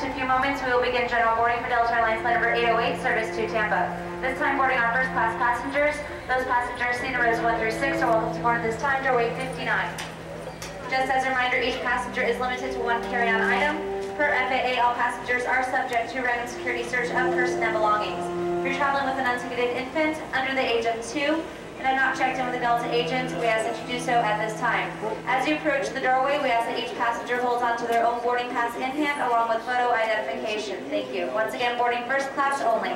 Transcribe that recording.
just a few moments, we will begin general boarding for Delta Airlines flight number 808, service to Tampa. This time boarding our first class passengers. Those passengers seated rows 1 through 6 are welcome to board this time, doorway 59. Just as a reminder, each passenger is limited to one carry-on item. Per FAA, all passengers are subject to random security search of person and belongings. If you're traveling with an unticketed infant under the age of two, and have not checked in with a Delta agent, we ask that you do so at this time. As you approach the doorway, we ask that each passenger holds onto their own boarding pass in hand along with photo identification. Thank you. Once again, boarding first class only.